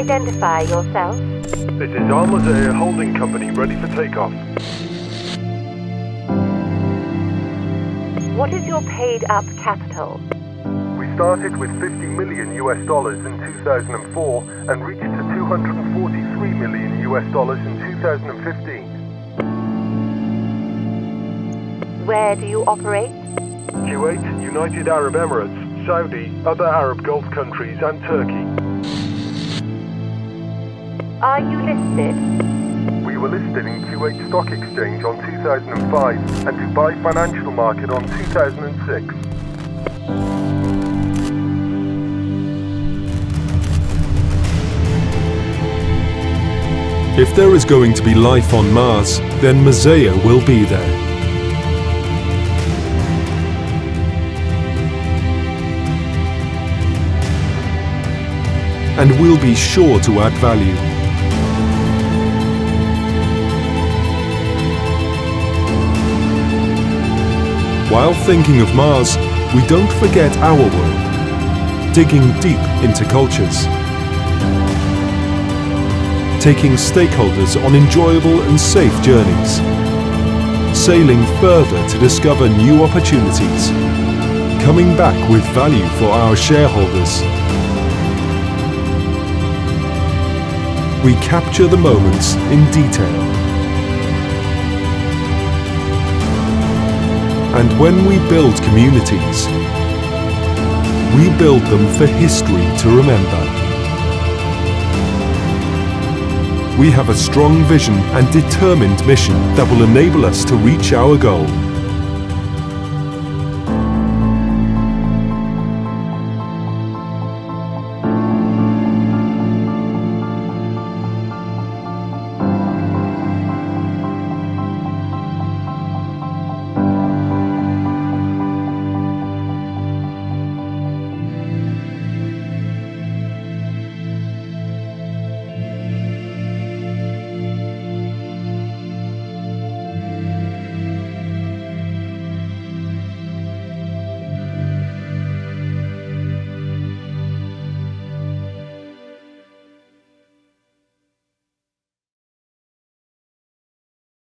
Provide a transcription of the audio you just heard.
identify yourself? This is Al Mazaya uh, Holding Company ready for takeoff. What is your paid up capital? We started with 50 million US dollars in 2004 and reached to 243 million US dollars in 2015. Where do you operate? Kuwait, United Arab Emirates, Saudi, other Arab Gulf countries and Turkey. Are you listed? We were listed in Kuwait Stock Exchange on 2005 and Dubai Financial Market on 2006. If there is going to be life on Mars, then Mazaya will be there. And we'll be sure to add value. While thinking of Mars, we don't forget our world, digging deep into cultures taking stakeholders on enjoyable and safe journeys, sailing further to discover new opportunities, coming back with value for our shareholders. We capture the moments in detail. When we build communities, we build them for history to remember. We have a strong vision and determined mission that will enable us to reach our goal.